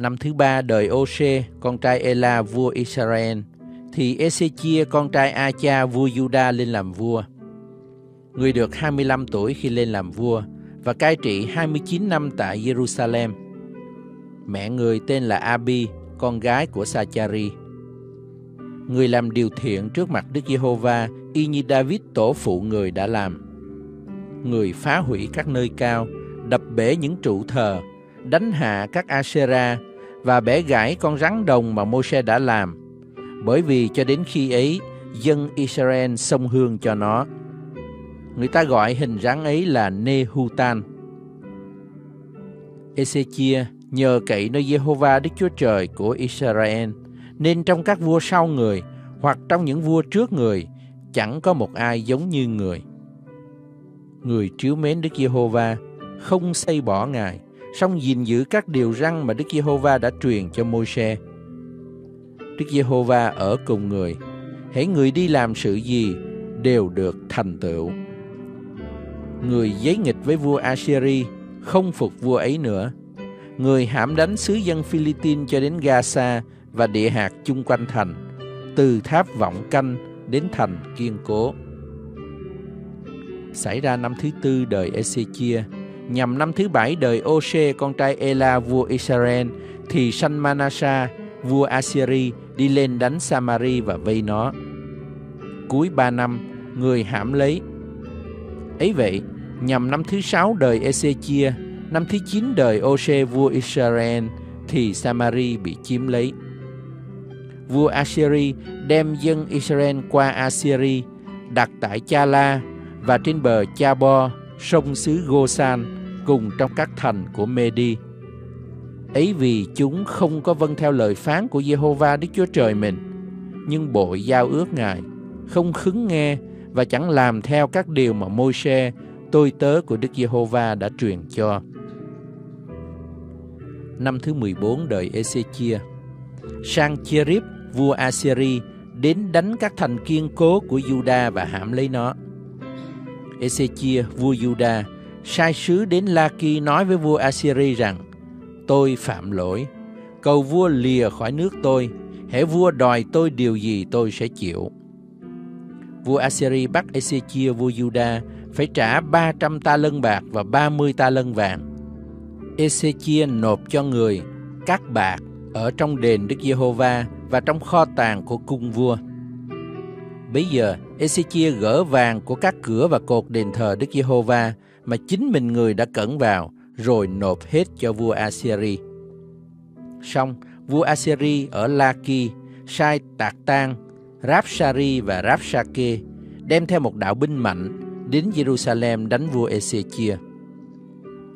Năm thứ ba đời Ose, con trai Ela vua Israel, thì Ezechia con trai Acha vua Juda lên làm vua. Người được 25 tuổi khi lên làm vua và cai trị 29 năm tại Jerusalem. Mẹ người tên là Abi, con gái của Sachari. Người làm điều thiện trước mặt Đức Giê-hô-va y như David tổ phụ người đã làm. Người phá hủy các nơi cao, đập bể những trụ thờ, đánh hạ các Asherah và bẻ gãy con rắn đồng mà Môi-se đã làm, bởi vì cho đến khi ấy, dân Israel xông hương cho nó. Người ta gọi hình rắn ấy là Nehutan. Ezechia nhờ cậy nơi Jehovah Đức Chúa Trời của Israel, nên trong các vua sau người hoặc trong những vua trước người, chẳng có một ai giống như người. Người chiếu mến Đức Giê-hô-va, không xây bỏ Ngài, song gìn giữ các điều răn mà Đức Giê-hô-va đã truyền cho Môi-se. Đức Giê-hô-va ở cùng người, hãy người đi làm sự gì đều được thành tựu. Người giấy nghịch với vua Assyri không phục vua ấy nữa. Người hãm đánh sứ dân Philippines cho đến Gaza và địa hạt chung quanh thành, từ tháp vọng canh đến thành kiên cố. Xảy ra năm thứ tư đời Ezechia, nhằm năm thứ bảy đời Ose con trai Ela vua Israel, thì sanh Manasa vua Assyri đi lên đánh Samari và vây nó. Cuối ba năm, người hãm lấy. Ấy vậy, nhằm năm thứ sáu đời Ezechia, năm thứ chín đời Ose vua Israel, thì Samari bị chiếm lấy. Vua Assyri đem dân Israel qua Assyri, đặt tại Chala và trên bờ Chabor sông xứ Gosan, cùng trong các thành của Medi. Ấy vì chúng không có vâng theo lời phán của Jehovah Đức Chúa Trời mình, nhưng bội giao ước Ngài, không khứng nghe và chẳng làm theo các điều mà Môi-se, tôi tớ của Đức Giê-hô-va đã truyền cho. Năm thứ 14 đời Ezechia, sang Chirip, vua Assyri, đến đánh các thành kiên cố của Juda và hãm lấy nó. Ezechia, vua Juda, sai sứ đến Laki nói với vua Assyri rằng, Tôi phạm lỗi, cầu vua lìa khỏi nước tôi, hễ vua đòi tôi điều gì tôi sẽ chịu. Vua Assyri bắt Ezechia vua Juda phải trả 300 ta lân bạc và 30 ta lân vàng. Ezechia nộp cho người các bạc ở trong đền Đức Giê-hô-va và trong kho tàng của cung vua. Bây giờ, Ezechia gỡ vàng của các cửa và cột đền thờ Đức Giê-hô-va mà chính mình người đã cẩn vào, rồi nộp hết cho vua Assyri. Xong, vua Assyri ở Laki sai Tạc Tang, Rapsari và Rapsake đem theo một đạo binh mạnh đến Jerusalem đánh vua Ezechia.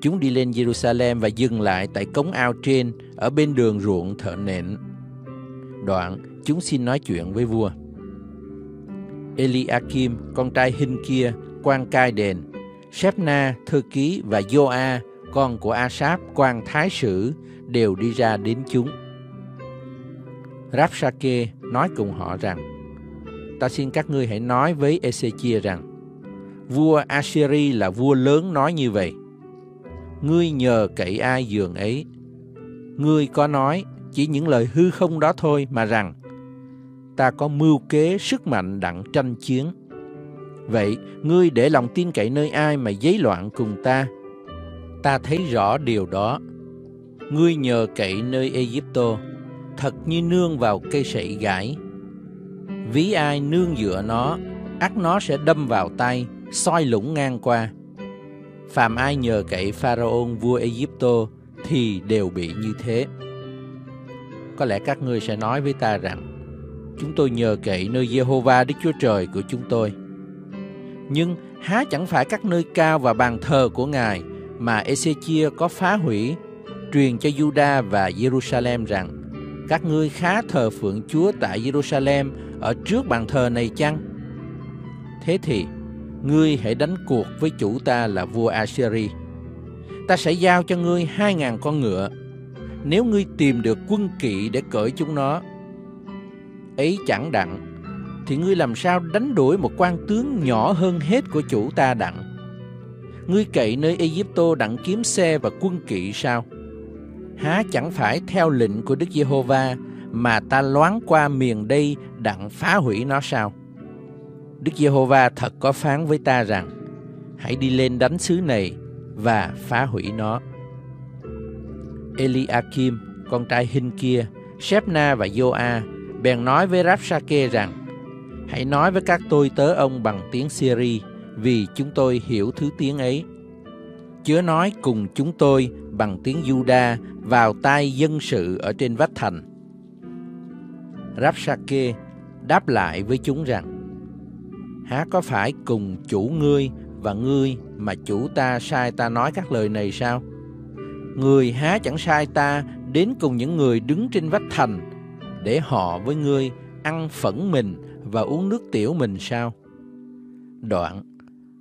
Chúng đi lên Jerusalem và dừng lại tại cống ao trên ở bên đường ruộng thợ nện. Đoạn, chúng xin nói chuyện với vua. Eliakim, con trai Hinh kia, quan cai đền, Shepna, thư ký và Joa, con của Asap, quan thái sử, đều đi ra đến chúng. Rapsake nói cùng họ rằng, Ta xin các ngươi hãy nói với Ezechia rằng, Vua Assyri là vua lớn nói như vậy. Ngươi nhờ cậy ai giường ấy? Ngươi có nói chỉ những lời hư không đó thôi mà rằng, ta có mưu kế sức mạnh đặng tranh chiến. Vậy, ngươi để lòng tin cậy nơi ai mà giấy loạn cùng ta? Ta thấy rõ điều đó. Ngươi nhờ cậy nơi Egypto, thật như nương vào cây sậy gãi. Ví ai nương dựa nó, ắt nó sẽ đâm vào tay, soi lũng ngang qua. Phạm ai nhờ cậy Pharaon vua Egypto thì đều bị như thế. Có lẽ các ngươi sẽ nói với ta rằng, chúng tôi nhờ cậy nơi Jehovah Đức Chúa Trời của chúng tôi. Nhưng há chẳng phải các nơi cao và bàn thờ của Ngài mà Ezechia có phá hủy, truyền cho Juda và Jerusalem rằng các ngươi khá thờ phượng Chúa tại Jerusalem ở trước bàn thờ này chăng? Thế thì, ngươi hãy đánh cuộc với chủ ta là vua Assyri. Ta sẽ giao cho ngươi hai ngàn con ngựa. Nếu ngươi tìm được quân kỵ để cởi chúng nó, ấy chẳng đặng, thì ngươi làm sao đánh đuổi một quan tướng nhỏ hơn hết của chủ ta đặng? Ngươi cậy nơi Egypto đặng kiếm xe và quân kỵ sao? Há chẳng phải theo lệnh của Đức Giê-hô-va mà ta loáng qua miền đây đặng phá hủy nó sao? Đức Giê-hô-va thật có phán với ta rằng hãy đi lên đánh xứ này và phá hủy nó. Eliakim, con trai Hinh kia, Shebna và Joa bèn nói với Rapsake rằng hãy nói với các tôi tớ ông bằng tiếng Syri vì chúng tôi hiểu thứ tiếng ấy. Chớ nói cùng chúng tôi bằng tiếng Juda vào tai dân sự ở trên vách thành. Rapsake đáp lại với chúng rằng, há có phải cùng chủ ngươi và ngươi mà chủ ta sai ta nói các lời này sao? Người há chẳng sai ta đến cùng những người đứng trên vách thành để họ với ngươi ăn phẫn mình và uống nước tiểu mình sao? Đoạn,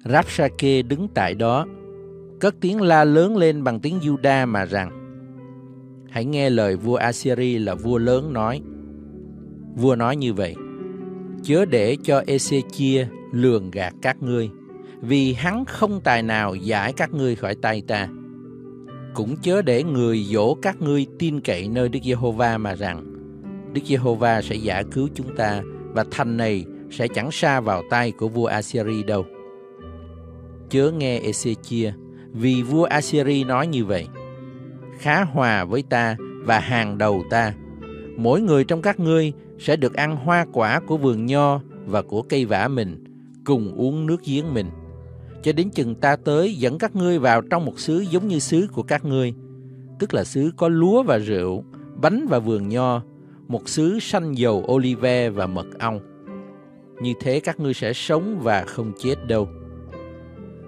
Rapsake đứng tại đó, cất tiếng la lớn lên bằng tiếng Juda mà rằng, Hãy nghe lời vua Assyri là vua lớn nói. Vua nói như vậy, chớ để cho Ezechia lường gạt các ngươi, vì hắn không tài nào giải các ngươi khỏi tay ta. Cũng chớ để người dỗ các ngươi tin cậy nơi Đức Giê-hô-va mà rằng, Đức Giê-hô-va sẽ giả cứu chúng ta và thành này sẽ chẳng xa vào tay của vua Assyri đâu. Chớ nghe Ezechia, vì vua Assyri nói như vậy. Khá hòa với ta và hàng đầu ta. Mỗi người trong các ngươi sẽ được ăn hoa quả của vườn nho và của cây vả mình, cùng uống nước giếng mình. Cho đến chừng ta tới dẫn các ngươi vào trong một xứ giống như xứ của các ngươi, tức là xứ có lúa và rượu, bánh và vườn nho, một xứ xanh dầu olive và mật ong. Như thế các ngươi sẽ sống và không chết đâu.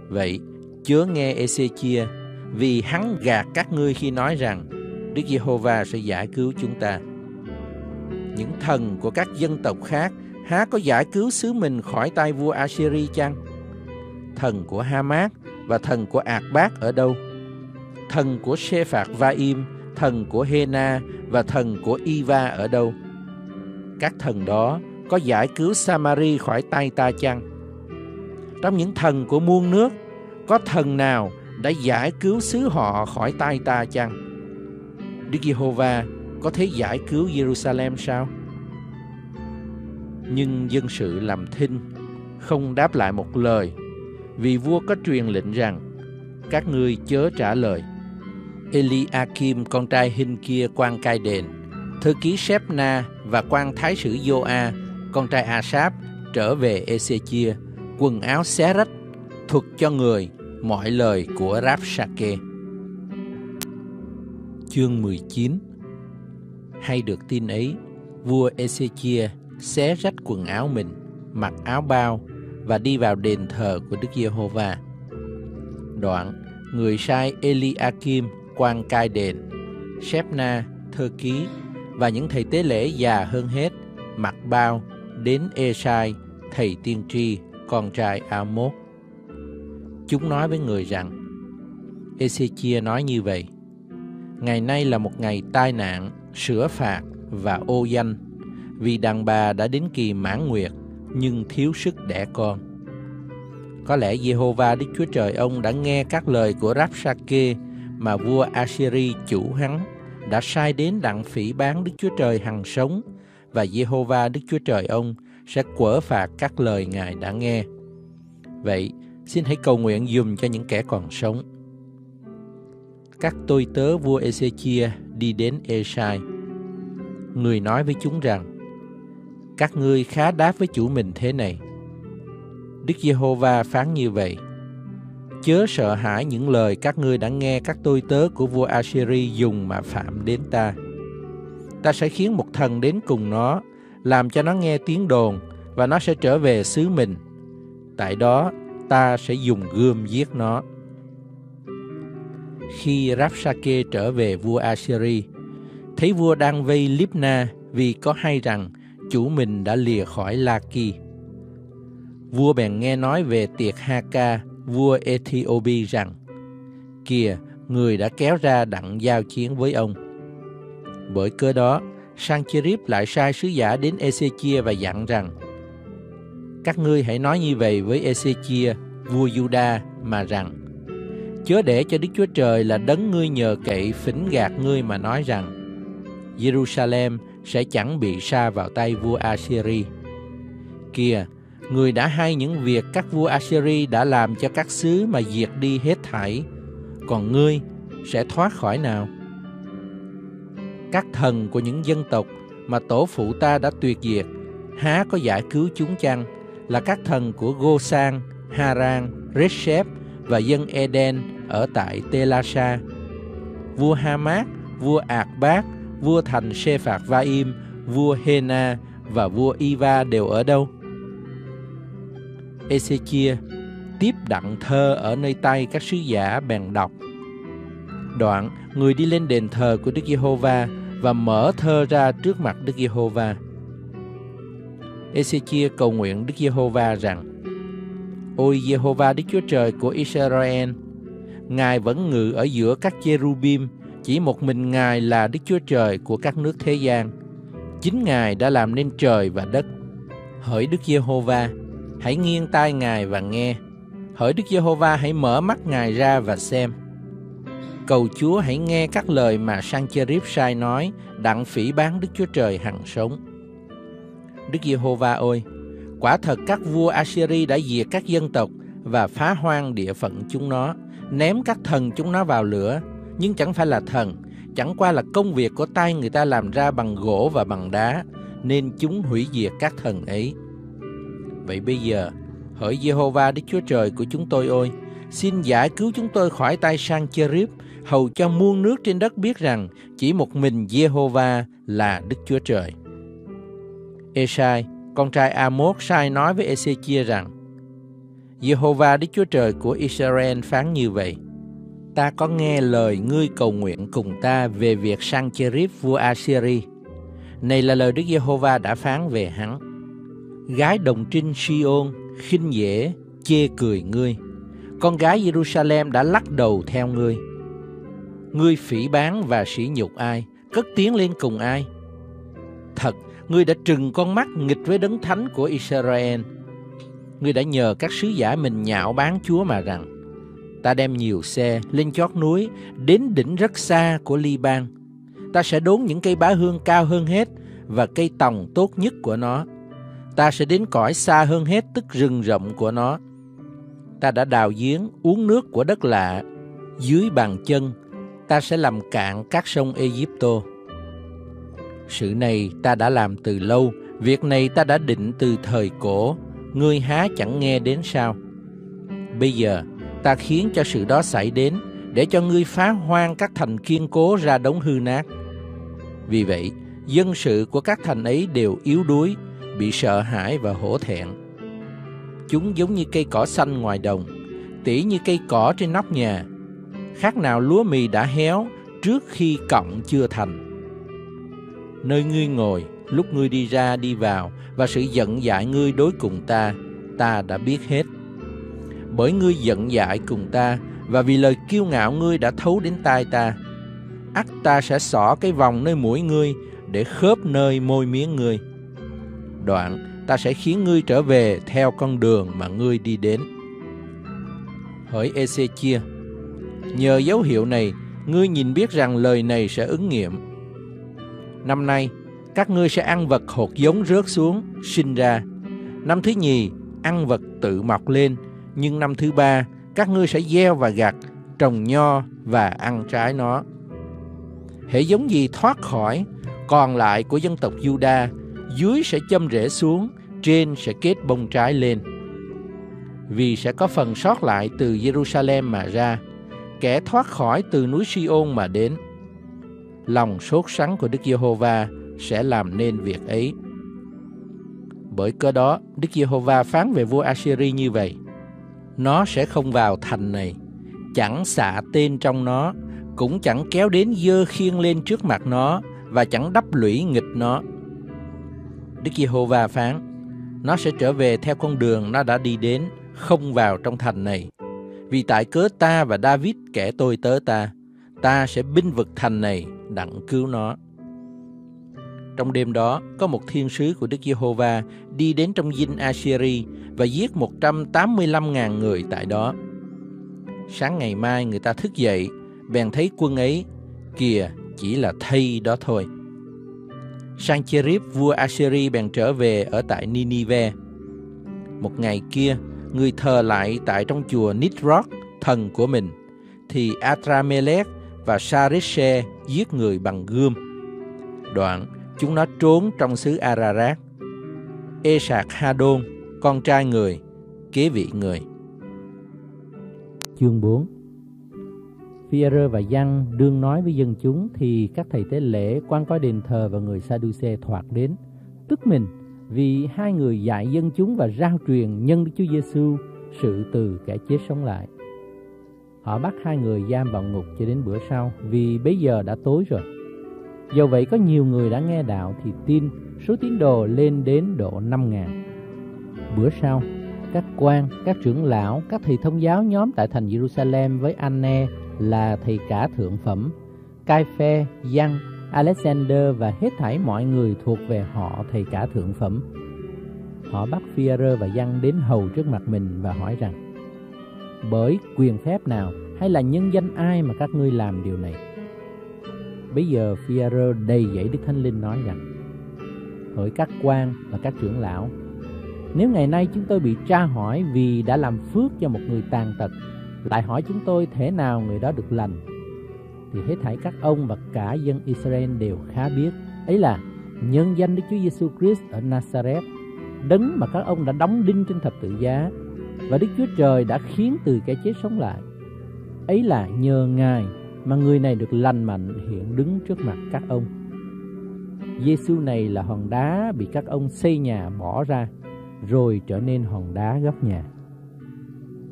Vậy, chớ nghe Ezechia, vì hắn gạt các ngươi khi nói rằng Đức Giê-hô-va sẽ giải cứu chúng ta. Những thần của các dân tộc khác há có giải cứu xứ mình khỏi tay vua Assyri chăng? Thần của Hamas và thần của Ạc Bác ở đâu? Thần của Sê Phạt Va Im, thần của Hena và thần của Iva ở đâu? Các thần đó có giải cứu Samari khỏi tay ta chăng? Trong những thần của muôn nước, có thần nào đã giải cứu xứ họ khỏi tay ta chăng? Đức Giê-hô-va có thể giải cứu Jerusalem sao? Nhưng dân sự làm thinh, không đáp lại một lời, vì vua có truyền lệnh rằng, các ngươi chớ trả lời. Eliakim con trai Hinh kia quan cai đền, thư ký Shebna và quan thái sử Joa, con trai Asap trở về Ezechia, quần áo xé rách, thuật cho người mọi lời của Rapsake. Chương 19 Hay được tin ấy, vua Ezechia xé rách quần áo mình, mặc áo bao và đi vào đền thờ của Đức Giê-hô-va. Đoạn, người sai Eliakim quan cai đền, Shebna thơ ký và những thầy tế lễ già hơn hết mặc bao đến Esai thầy tiên tri con trai Amos. Chúng nói với người rằng Ezechia nói như vậy Ngày nay là một ngày tai nạn, sửa phạt và ô danh vì đàn bà đã đến kỳ mãn nguyệt nhưng thiếu sức đẻ con. Có lẽ Jehovah Đức Chúa Trời ông đã nghe các lời của Rapsake mà vua Assyri chủ hắn đã sai đến đặng phỉ bán Đức Chúa Trời hằng sống và Jehovah Đức Chúa Trời ông sẽ quở phạt các lời Ngài đã nghe. Vậy, xin hãy cầu nguyện dùm cho những kẻ còn sống. Các tôi tớ vua Ezechia đi đến Esai. Người nói với chúng rằng, các ngươi khá đáp với chủ mình thế này. Đức Giê-hô-va phán như vậy. Chớ sợ hãi những lời các ngươi đã nghe các tôi tớ của vua Assyri dùng mà phạm đến ta. Ta sẽ khiến một thần đến cùng nó, làm cho nó nghe tiếng đồn, và nó sẽ trở về xứ mình. Tại đó, ta sẽ dùng gươm giết nó. khi Rapsake trở về vua Assyri, thấy vua đang vây Libna vì có hay rằng chủ mình đã lìa khỏi Laki. Vua bèn nghe nói về tiệc Haka, vua Ethiopia rằng, Kìa, người đã kéo ra đặng giao chiến với ông. Bởi cơ đó, Sancherib lại sai sứ giả đến Ezechia và dặn rằng, Các ngươi hãy nói như vậy với Ezechia, vua Juda, mà rằng, Chớ để cho Đức Chúa Trời là đấng ngươi nhờ cậy phỉnh gạt ngươi mà nói rằng, Jerusalem sẽ chẳng bị sa vào tay vua Assyri. Kìa, người đã hay những việc các vua Assyri đã làm cho các xứ mà diệt đi hết thảy, còn ngươi sẽ thoát khỏi nào? Các thần của những dân tộc mà tổ phụ ta đã tuyệt diệt, há có giải cứu chúng chăng? Là các thần của Gosan, Haran, Reshep và dân Eden ở tại Telasa. Vua Hamat, vua Akbat, vua thành Shephạc Vaim, vua Hena và vua Iva đều ở đâu? Ezechia tiếp đặng thơ ở nơi tay các sứ giả bèn đọc. Đoạn, người đi lên đền thờ của Đức Giê-hô-va và mở thơ ra trước mặt Đức Giê-hô-va. Ezechia cầu nguyện Đức Giê-hô-va rằng: Ôi Giê-hô-va Đức Chúa Trời của Israel, Ngài vẫn ngự ở giữa các cherubim, chỉ một mình Ngài là Đức Chúa Trời của các nước thế gian. Chính Ngài đã làm nên trời và đất. Hỡi Đức Giê-hô-va, hãy nghiêng tai Ngài và nghe. Hỡi Đức Giê-hô-va hãy mở mắt Ngài ra và xem. Cầu Chúa hãy nghe các lời mà Sancherib sai nói, đặng phỉ bán Đức Chúa Trời hằng sống. Đức Giê-hô-va ơi, quả thật các vua Assyri đã diệt các dân tộc và phá hoang địa phận chúng nó, ném các thần chúng nó vào lửa, nhưng chẳng phải là thần, chẳng qua là công việc của tay người ta làm ra bằng gỗ và bằng đá, nên chúng hủy diệt các thần ấy. Vậy bây giờ, hỡi Jehovah Đức Chúa Trời của chúng tôi ơi, xin giải cứu chúng tôi khỏi tay Sancherib, hầu cho muôn nước trên đất biết rằng chỉ một mình Jehovah là Đức Chúa Trời. Esai, con trai Amos sai nói với Ezechia rằng, Jehovah Đức Chúa Trời của Israel phán như vậy, ta có nghe lời ngươi cầu nguyện cùng ta về việc Sancherib vua Assyri. Này là lời Đức Giê-hô-va đã phán về hắn. Gái đồng trinh Siôn khinh dễ chê cười ngươi. Con gái Jerusalem đã lắc đầu theo ngươi. Ngươi phỉ bán và sỉ nhục ai, cất tiếng lên cùng ai? Thật, ngươi đã trừng con mắt nghịch với đấng thánh của Israel. Ngươi đã nhờ các sứ giả mình nhạo bán Chúa mà rằng, ta đem nhiều xe lên chót núi, đến đỉnh rất xa của Liban. Ta sẽ đốn những cây bá hương cao hơn hết và cây tòng tốt nhất của nó. Ta sẽ đến cõi xa hơn hết tức rừng rộng của nó. Ta đã đào giếng uống nước của đất lạ, dưới bàn chân ta sẽ làm cạn các sông Egypto. Sự này ta đã làm từ lâu, việc này ta đã định từ thời cổ, ngươi há chẳng nghe đến sao? Bây giờ, ta khiến cho sự đó xảy đến, để cho ngươi phá hoang các thành kiên cố ra đống hư nát. Vì vậy, dân sự của các thành ấy đều yếu đuối, bị sợ hãi và hổ thẹn. Chúng giống như cây cỏ xanh ngoài đồng, tỉ như cây cỏ trên nóc nhà, khác nào lúa mì đã héo trước khi cọng chưa thành. Nơi ngươi ngồi, lúc ngươi đi ra đi vào và sự giận dại ngươi đối cùng ta, ta đã biết hết. Bởi ngươi giận dại cùng ta và vì lời kiêu ngạo ngươi đã thấu đến tai ta, ắt ta sẽ xỏ cái vòng nơi mũi ngươi để khớp nơi môi miếng ngươi. Đoạn, ta sẽ khiến ngươi trở về theo con đường mà ngươi đi đến. Hỡi Ezechia, nhờ dấu hiệu này, ngươi nhìn biết rằng lời này sẽ ứng nghiệm. Năm nay, các ngươi sẽ ăn vật hột giống rớt xuống, sinh ra. Năm thứ nhì, ăn vật tự mọc lên, nhưng năm thứ ba, các ngươi sẽ gieo và gặt, trồng nho và ăn trái nó. Hệ giống gì thoát khỏi, còn lại của dân tộc Juda, dưới sẽ châm rễ xuống, trên sẽ kết bông trái lên. Vì sẽ có phần sót lại từ Jerusalem mà ra, kẻ thoát khỏi từ núi Siôn mà đến. Lòng sốt sắng của Đức Giê-hô-va sẽ làm nên việc ấy. Bởi cơ đó, Đức Giê-hô-va phán về vua Assyri như vậy: Nó sẽ không vào thành này, chẳng xạ tên trong nó, cũng chẳng kéo đến dơ khiên lên trước mặt nó và chẳng đắp lũy nghịch nó. Đức Giê-hô-va phán, nó sẽ trở về theo con đường nó đã đi đến, không vào trong thành này. Vì tại cớ ta và David kẻ tôi tớ ta, ta sẽ binh vực thành này đặng cứu nó. Trong đêm đó, có một thiên sứ của Đức Giê-hô-va đi đến trong dinh Assyri và giết 185.000 người tại đó. Sáng ngày mai người ta thức dậy, bèn thấy quân ấy, kìa chỉ là thây đó thôi. Sancherib vua Assyri bèn trở về ở tại Ninive. Một ngày kia, người thờ lại tại trong chùa Nisroch, thần của mình, thì Atramelech và Sarishe giết người bằng gươm. Đoạn, chúng nó trốn trong xứ Ararat. Esạc Hadon, con trai người, kế vị người. Chương 4 Phi-e-rơ và Giăng đương nói với dân chúng thì các thầy tế lễ, quan coi đền thờ và người Sa-đu-xe thoạt đến, tức mình vì hai người dạy dân chúng và rao truyền nhân Đức Chúa Giêsu sự từ kẻ chết sống lại. Họ bắt hai người giam vào ngục cho đến bữa sau vì bây giờ đã tối rồi. Do vậy có nhiều người đã nghe đạo thì tin, số tín đồ lên đến độ 5 ngàn. Bữa sau, các quan, các trưởng lão, các thầy thông giáo nhóm tại thành Jerusalem với Anne là thầy cả thượng phẩm, Cai Phe, Giăng, Alexander và hết thảy mọi người thuộc về họ thầy cả thượng phẩm. Họ bắt Phiero và Giăng đến hầu trước mặt mình và hỏi rằng Bởi quyền phép nào hay là nhân danh ai mà các ngươi làm điều này? Bây giờ Phiero đầy dẫy Đức Thánh Linh nói rằng Hỡi các quan và các trưởng lão Nếu ngày nay chúng tôi bị tra hỏi vì đã làm phước cho một người tàn tật lại hỏi chúng tôi thế nào người đó được lành? Thì hết thảy các ông và cả dân Israel đều khá biết. Ấy là, nhân danh Đức Chúa Giêsu Christ ở Nazareth, đấng mà các ông đã đóng đinh trên thập tự giá. Và Đức Chúa Trời đã khiến từ kẻ chết sống lại. Ấy là nhờ Ngài mà người này được lành mạnh hiện đứng trước mặt các ông. Giêsu này là hòn đá bị các ông xây nhà bỏ ra, rồi trở nên hòn đá góc nhà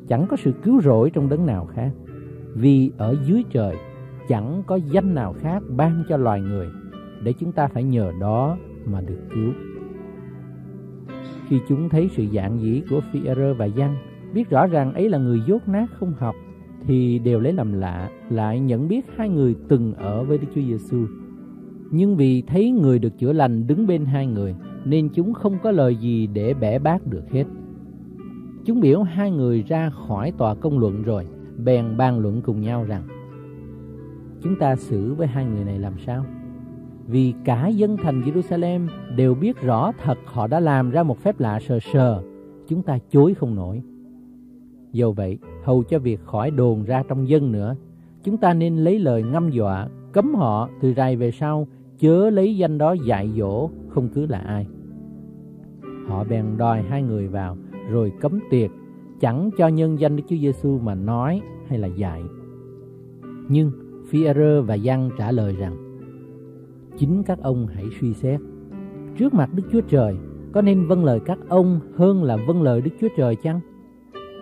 chẳng có sự cứu rỗi trong đấng nào khác. Vì ở dưới trời chẳng có danh nào khác ban cho loài người để chúng ta phải nhờ đó mà được cứu. Khi chúng thấy sự dạng dĩ của phi và Giăng, biết rõ ràng ấy là người dốt nát không học, thì đều lấy làm lạ, lại nhận biết hai người từng ở với Đức Chúa Giêsu. Nhưng vì thấy người được chữa lành đứng bên hai người, nên chúng không có lời gì để bẻ bác được hết. Chúng biểu hai người ra khỏi tòa công luận rồi, bèn bàn luận cùng nhau rằng Chúng ta xử với hai người này làm sao? Vì cả dân thành Jerusalem đều biết rõ thật họ đã làm ra một phép lạ sờ sờ, chúng ta chối không nổi. Dầu vậy, hầu cho việc khỏi đồn ra trong dân nữa, chúng ta nên lấy lời ngâm dọa, cấm họ từ rày về sau, chớ lấy danh đó dạy dỗ, không cứ là ai. Họ bèn đòi hai người vào, rồi cấm tuyệt, chẳng cho nhân danh Đức Chúa Giêsu mà nói hay là dạy. Nhưng Phi-e-rơ và Giăng trả lời rằng: Chính các ông hãy suy xét. Trước mặt Đức Chúa Trời, có nên vâng lời các ông hơn là vâng lời Đức Chúa Trời chăng?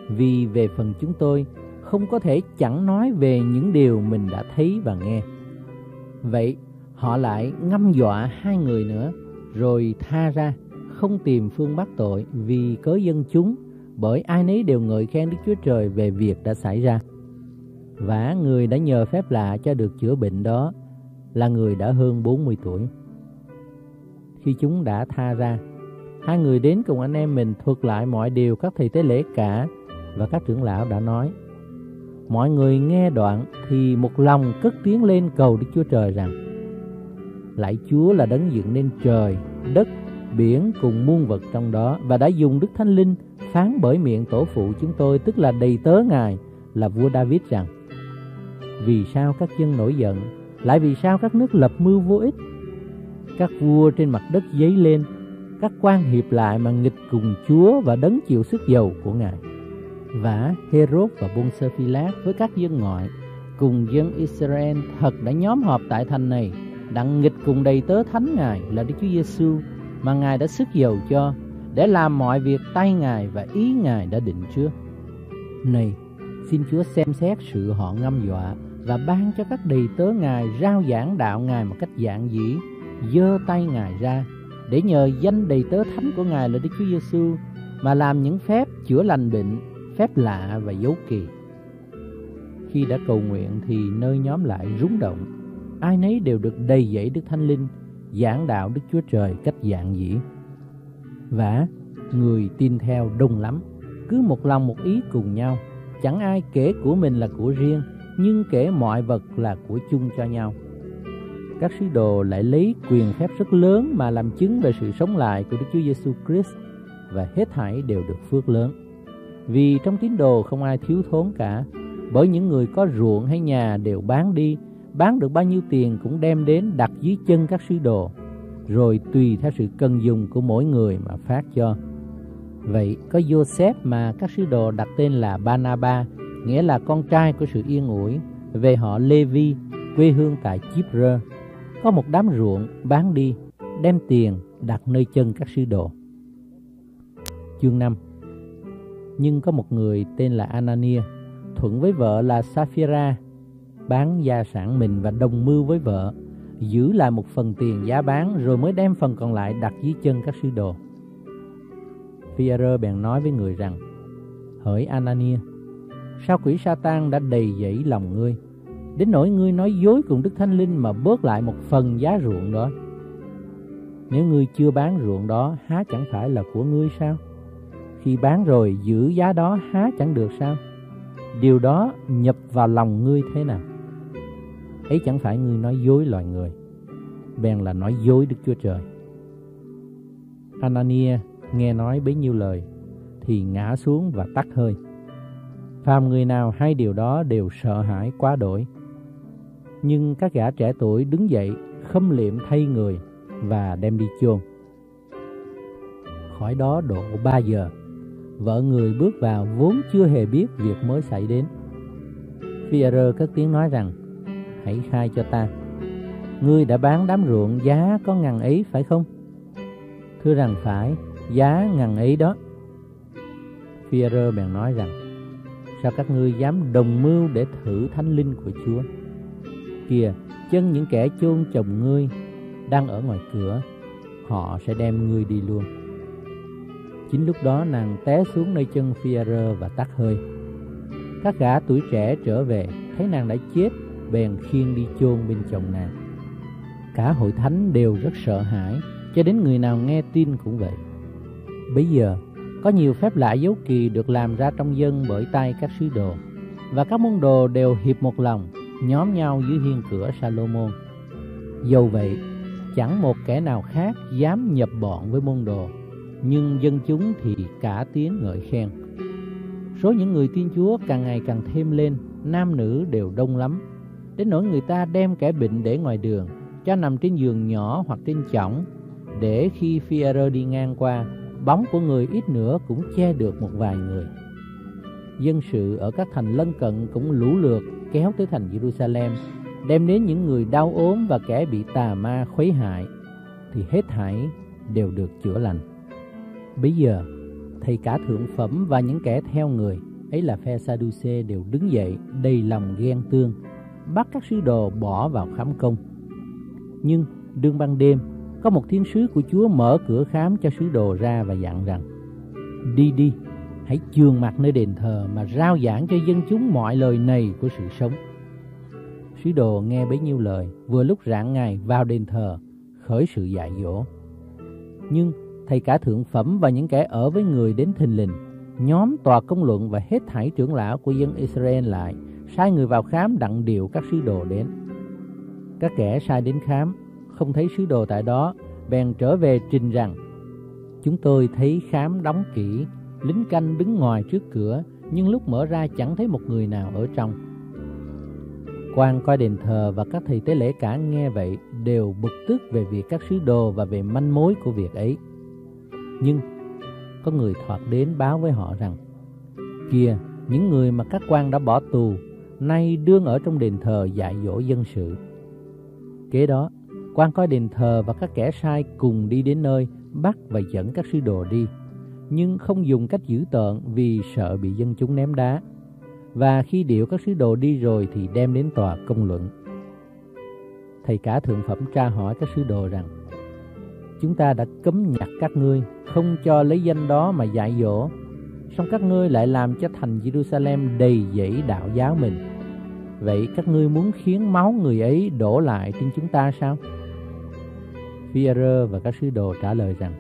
Vì về phần chúng tôi, không có thể chẳng nói về những điều mình đã thấy và nghe. Vậy, họ lại ngâm dọa hai người nữa, rồi tha ra không tìm phương bắt tội vì cớ dân chúng, bởi ai nấy đều ngợi khen Đức Chúa Trời về việc đã xảy ra. Và người đã nhờ phép lạ cho được chữa bệnh đó là người đã hơn 40 tuổi. Khi chúng đã tha ra, hai người đến cùng anh em mình thuật lại mọi điều các thầy tế lễ cả và các trưởng lão đã nói. Mọi người nghe đoạn thì một lòng cất tiếng lên cầu Đức Chúa Trời rằng Lạy Chúa là đấng dựng nên trời, đất biển cùng muôn vật trong đó và đã dùng Đức Thánh Linh phán bởi miệng tổ phụ chúng tôi, tức là đầy tớ Ngài, là vua David rằng, Vì sao các dân nổi giận? Lại vì sao các nước lập mưu vô ích? Các vua trên mặt đất dấy lên, Các quan hiệp lại mà nghịch cùng Chúa và đấng chịu sức dầu của Ngài. Và Herod và Bôn-sơ-phi-lát với các dân ngoại Cùng dân Israel thật đã nhóm họp tại thành này Đặng nghịch cùng đầy tớ thánh Ngài là Đức Chúa Giêsu mà Ngài đã sức dầu cho để làm mọi việc tay Ngài và ý Ngài đã định trước. Này, Xin Chúa xem xét sự họ ngâm dọa và ban cho các đầy tớ Ngài rao giảng đạo Ngài một cách giản dĩ, dơ tay Ngài ra để nhờ danh đầy tớ thánh của Ngài là Đức Chúa Giêsu mà làm những phép chữa lành bệnh, phép lạ và dấu kỳ. Khi đã cầu nguyện thì nơi nhóm lại rúng động, ai nấy đều được đầy dẫy Đức Thánh Linh, giảng đạo Đức Chúa Trời cách dạng dĩ. Và người tin theo đông lắm, cứ một lòng một ý cùng nhau, chẳng ai kể của mình là của riêng, nhưng kể mọi vật là của chung cho nhau. Các sứ đồ lại lấy quyền phép rất lớn mà làm chứng về sự sống lại của Đức Chúa Giêsu Christ và hết thảy đều được phước lớn. Vì trong tín đồ không ai thiếu thốn cả, bởi những người có ruộng hay nhà đều bán đi, bán được bao nhiêu tiền cũng đem đến đặt dưới chân các sứ đồ, rồi tùy theo sự cần dùng của mỗi người mà phát cho. Vậy có Joseph mà các sứ đồ đặt tên là Banaba, nghĩa là con trai của sự yên ủi, về họ Levi, quê hương tại Chipre. Có một đám ruộng bán đi, đem tiền đặt nơi chân các sứ đồ. Chương 5 Nhưng có một người tên là Anania, thuận với vợ là Sapphira, bán gia sản mình và đồng mưu với vợ, giữ lại một phần tiền giá bán rồi mới đem phần còn lại đặt dưới chân các sứ đồ. Pierre bèn nói với người rằng, Hỡi Anania, sao quỷ Satan đã đầy dẫy lòng ngươi, đến nỗi ngươi nói dối cùng Đức Thánh Linh mà bớt lại một phần giá ruộng đó. Nếu ngươi chưa bán ruộng đó, há chẳng phải là của ngươi sao? Khi bán rồi giữ giá đó há chẳng được sao? Điều đó nhập vào lòng ngươi thế nào? Ấy chẳng phải ngươi nói dối loài người, bèn là nói dối Đức Chúa Trời. Anania nghe nói bấy nhiêu lời thì ngã xuống và tắt hơi. Phàm người nào hai điều đó đều sợ hãi quá đổi. Nhưng các gã trẻ tuổi đứng dậy khâm liệm thay người và đem đi chôn. Khỏi đó độ ba giờ, vợ người bước vào vốn chưa hề biết việc mới xảy đến. Phi-e-rơ cất tiếng nói rằng, hãy khai cho ta, ngươi đã bán đám ruộng giá có ngàn ấy phải không? Thưa rằng phải, giá ngàn ấy đó. Phi-e-rơ bèn nói rằng, sao các ngươi dám đồng mưu để thử thánh linh của Chúa? Kìa, chân những kẻ chôn chồng ngươi đang ở ngoài cửa, họ sẽ đem ngươi đi luôn. Chính lúc đó nàng té xuống nơi chân Phi-e-rơ và tắt hơi. Các gã tuổi trẻ trở về, thấy nàng đã chết, bèn khiêng đi chôn bên chồng nàng. Cả hội thánh đều rất sợ hãi, cho đến người nào nghe tin cũng vậy. Bây giờ, có nhiều phép lạ dấu kỳ được làm ra trong dân bởi tay các sứ đồ, và các môn đồ đều hiệp một lòng, nhóm nhau dưới hiên cửa Salomon. Dầu vậy, chẳng một kẻ nào khác dám nhập bọn với môn đồ, nhưng dân chúng thì cả tiếng ngợi khen. Số những người tin Chúa càng ngày càng thêm lên, nam nữ đều đông lắm, đến nỗi người ta đem kẻ bệnh để ngoài đường, cho nằm trên giường nhỏ hoặc trên chõng, để khi Fierro đi ngang qua, bóng của người ít nữa cũng che được một vài người. Dân sự ở các thành lân cận cũng lũ lượt kéo tới thành Jerusalem, đem đến những người đau ốm và kẻ bị tà ma khuấy hại, thì hết thảy đều được chữa lành. Bây giờ, thầy cả thượng phẩm và những kẻ theo người, ấy là phe Sadduce đều đứng dậy đầy lòng ghen tương, bắt các sứ đồ bỏ vào khám công. Nhưng đương ban đêm, có một thiên sứ của Chúa mở cửa khám cho sứ đồ ra và dặn rằng Đi đi, hãy trường mặt nơi đền thờ mà rao giảng cho dân chúng mọi lời này của sự sống. Sứ đồ nghe bấy nhiêu lời, vừa lúc rạng ngày vào đền thờ, khởi sự dạy dỗ. Nhưng thầy cả thượng phẩm và những kẻ ở với người đến thình lình, nhóm tòa công luận và hết thảy trưởng lão của dân Israel lại, sai người vào khám đặng điều các sứ đồ đến. Các kẻ sai đến khám không thấy sứ đồ tại đó, bèn trở về trình rằng Chúng tôi thấy khám đóng kỹ, lính canh đứng ngoài trước cửa, nhưng lúc mở ra chẳng thấy một người nào ở trong. quan coi đền thờ và các thầy tế lễ cả nghe vậy đều bực tức về việc các sứ đồ và về manh mối của việc ấy. Nhưng có người thoạt đến báo với họ rằng Kìa, những người mà các quan đã bỏ tù nay đương ở trong đền thờ dạy dỗ dân sự. Kế đó, quan coi đền thờ và các kẻ sai cùng đi đến nơi bắt và dẫn các sứ đồ đi, nhưng không dùng cách dữ tợn vì sợ bị dân chúng ném đá. và khi điệu các sứ đồ đi rồi thì đem đến tòa công luận. Thầy cả thượng phẩm tra hỏi các sứ đồ rằng, chúng ta đã cấm nhặt các ngươi, không cho lấy danh đó mà dạy dỗ, song các ngươi lại làm cho thành Jerusalem đầy dẫy đạo giáo mình. Vậy các ngươi muốn khiến máu người ấy đổ lại trên chúng ta sao? Phi-e-rơ và các sứ đồ trả lời rằng,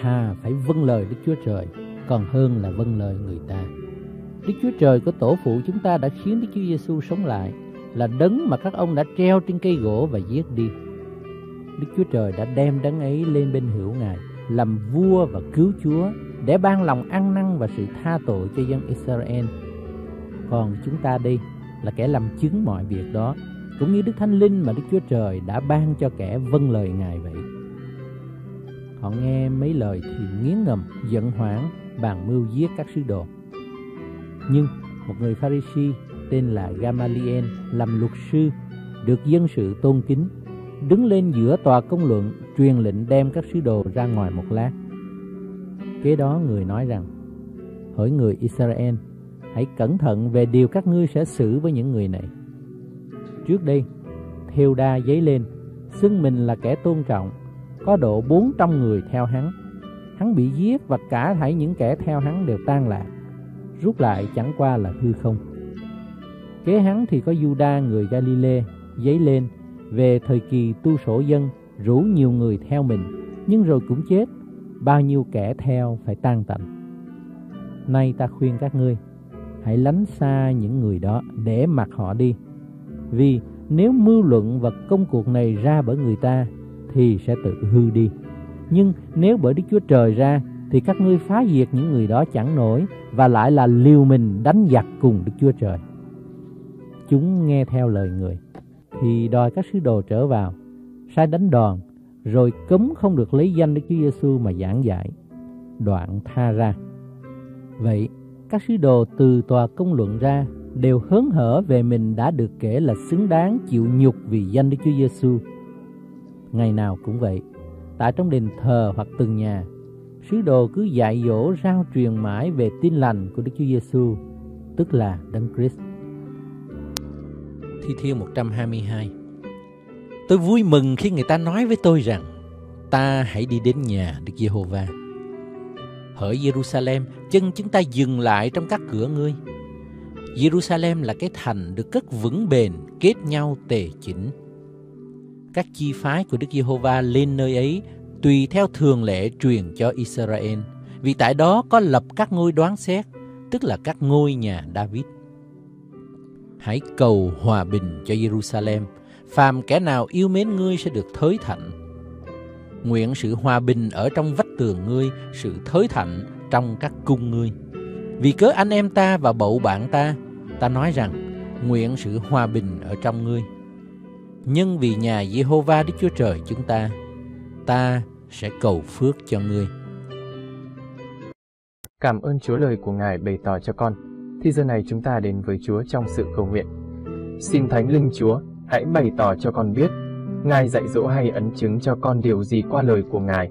thà phải vâng lời Đức Chúa Trời, còn hơn là vâng lời người ta. Đức Chúa Trời của tổ phụ chúng ta đã khiến Đức Chúa Giêsu sống lại, là đấng mà các ông đã treo trên cây gỗ và giết đi. Đức Chúa Trời đã đem đấng ấy lên bên hữu Ngài, làm vua và cứu Chúa để ban lòng ăn năn và sự tha tội cho dân Israel. Còn chúng ta đây là kẻ làm chứng mọi việc đó, cũng như Đức Thánh Linh mà Đức Chúa Trời đã ban cho kẻ vâng lời Ngài vậy. Họ nghe mấy lời thì nghiến ngầm, giận hoảng, bàn mưu giết các sứ đồ. Nhưng một người Pharisee tên là Gamaliel làm luật sư, được dân sự tôn kính, đứng lên giữa tòa công luận, truyền lệnh đem các sứ đồ ra ngoài một lát. Kế đó người nói rằng, hỡi người Israel, hãy cẩn thận về điều các ngươi sẽ xử với những người này. Trước đây, Theo đa giấy lên, xưng mình là kẻ tôn trọng, có độ 400 người theo hắn. Hắn bị giết và cả thảy những kẻ theo hắn đều tan lạc rút lại chẳng qua là hư không. Kế hắn thì có Juda người Galilee dấy lên về thời kỳ tu sổ dân rủ nhiều người theo mình, nhưng rồi cũng chết, bao nhiêu kẻ theo phải tan tành. Nay ta khuyên các ngươi, hãy lánh xa những người đó để mặc họ đi. Vì nếu mưu luận và công cuộc này ra bởi người ta thì sẽ tự hư đi. Nhưng nếu bởi Đức Chúa Trời ra thì các ngươi phá diệt những người đó chẳng nổi và lại là liều mình đánh giặc cùng Đức Chúa Trời. Chúng nghe theo lời người thì đòi các sứ đồ trở vào, sai đánh đòn, rồi cấm không được lấy danh Đức Chúa Giêsu mà giảng dạy. Đoạn tha ra. Vậy, các sứ đồ từ tòa công luận ra đều hớn hở về mình đã được kể là xứng đáng chịu nhục vì danh Đức Chúa Giêsu. Ngày nào cũng vậy, tại trong đền thờ hoặc từng nhà, sứ đồ cứ dạy dỗ rao truyền mãi về tin lành của Đức Chúa Giêsu, tức là Đấng Christ. Thi Thiên 122 Tôi vui mừng khi người ta nói với tôi rằng ta hãy đi đến nhà Đức Giê-hô-va. Hỡi Jerusalem, chân chúng ta dừng lại trong các cửa ngươi. Jerusalem là cái thành được cất vững bền, kết nhau tề chỉnh. Các chi phái của Đức Giê-hô-va lên nơi ấy tùy theo thường lệ truyền cho Israel, vì tại đó có lập các ngôi đoán xét, tức là các ngôi nhà David. Hãy cầu hòa bình cho Jerusalem, phàm kẻ nào yêu mến ngươi sẽ được thới thạnh. Nguyện sự hòa bình ở trong vách tường ngươi, sự thới thạnh trong các cung ngươi. Vì cớ anh em ta và bậu bạn ta, ta nói rằng, nguyện sự hòa bình ở trong ngươi. Nhưng vì nhà Jehovah Đức Chúa Trời chúng ta, ta sẽ cầu phước cho ngươi. Cảm ơn Chúa lời của Ngài bày tỏ cho con. Thì giờ này chúng ta đến với Chúa trong sự cầu nguyện. Xin Thánh Linh Chúa, hãy bày tỏ cho con biết, Ngài dạy dỗ hay ấn chứng cho con điều gì qua lời của Ngài.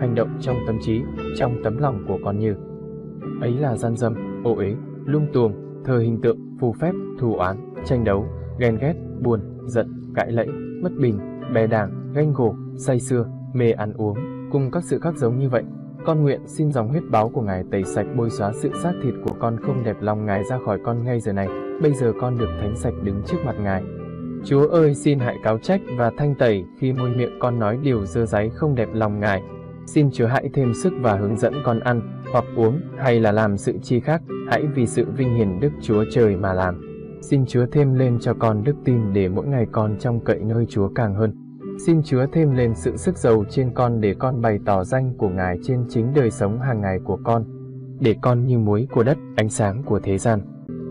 hành động trong tâm trí, trong tấm lòng của con như ấy là gian dâm, ô uế, lung tuồng, thờ hình tượng, phù phép, thù oán, tranh đấu, ghen ghét, buồn, giận, cãi lẫy, mất bình, bè đảng, ganh gổ, say sưa, mê ăn uống, cùng các sự khác giống như vậy. Con nguyện xin dòng huyết báo của Ngài tẩy sạch bôi xóa sự xác thịt của con không đẹp lòng Ngài ra khỏi con ngay giờ này. Bây giờ con được thánh sạch đứng trước mặt Ngài. Chúa ơi xin hãy cáo trách và thanh tẩy khi môi miệng con nói điều dơ giấy không đẹp lòng Ngài. Xin Chúa hãy thêm sức và hướng dẫn con ăn, hoặc uống, hay là làm sự chi khác, hãy vì sự vinh hiển Đức Chúa Trời mà làm. Xin Chúa thêm lên cho con đức tin để mỗi ngày con trong cậy nơi Chúa càng hơn. Xin Chúa thêm lên sự sức giàu trên con để con bày tỏ danh của Ngài trên chính đời sống hàng ngày của con, để con như muối của đất, ánh sáng của thế gian.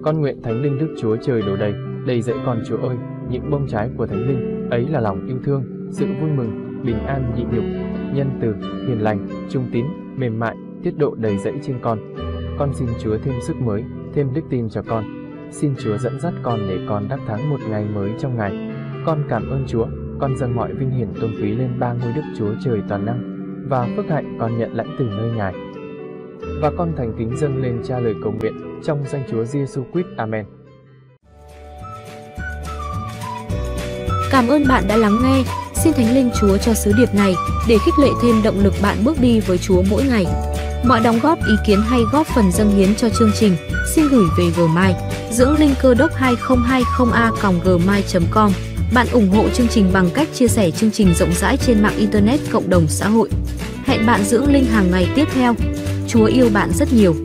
Con nguyện Thánh Linh Đức Chúa Trời đổ đầy, đầy dẫy con Chúa ơi, những bông trái của Thánh Linh, ấy là lòng yêu thương, sự vui mừng, bình an nhịn nhục, nhân từ, hiền lành, trung tín, mềm mại, tiết độ đầy dẫy trên con. Con xin Chúa thêm sức mới, thêm đức tin cho con. Xin Chúa dẫn dắt con để con đắc thắng một ngày mới trong ngày. Con cảm ơn Chúa, con dâng mọi vinh hiển tôn quý lên ba ngôi Đức Chúa Trời toàn năng, và phước hạnh con nhận lãnh từ nơi Ngài. Và con thành kính dâng lên cha lời cầu nguyện trong danh Chúa Giêsu Christ. Amen. Cảm ơn bạn đã lắng nghe. Xin Thánh Linh Chúa cho sứ điệp này, để khích lệ thêm động lực bạn bước đi với Chúa mỗi ngày. Mọi đóng góp, ý kiến hay góp phần dâng hiến cho chương trình, xin gửi về gmail dưỡng linh cơ đốc 2020a gmail.com. Bạn ủng hộ chương trình bằng cách chia sẻ chương trình rộng rãi trên mạng internet cộng đồng xã hội. Hẹn bạn dưỡng linh hàng ngày tiếp theo. Chúa yêu bạn rất nhiều.